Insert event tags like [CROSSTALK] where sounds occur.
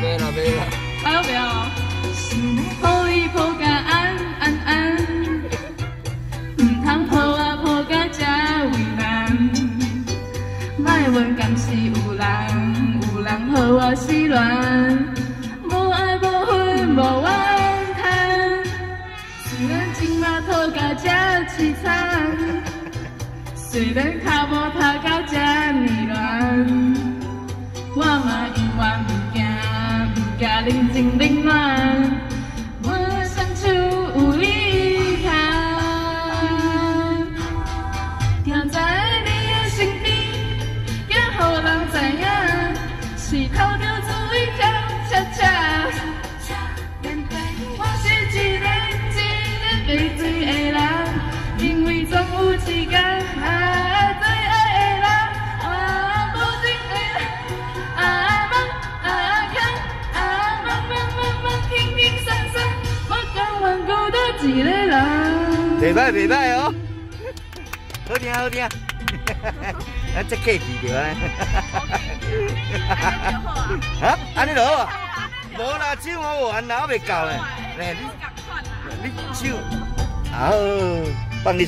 袂啦袂啦。还有没有？抱一抱甲安安安，唔通抱啊抱甲这为难。莫问敢是有人，有人抱我是乱，无爱无恨无怨叹。虽然今仔抱甲这凄惨，虽然脚无踏嘛永远不惊，不惊冷情冷暖。我相处有你看，定在你的身边，惊互人知影，是偷着注意跳恰恰。我是一个一个被水的人，因为总有一甘愿孤单一个人。袂歹袂歹哦，好听好听，[LAUGHS] 啊这客气着啊，啊。[LAUGHS] 安尼就好啊，无啦手我完啦，还袂够咧，来 [LAUGHS] 你你手好，帮你。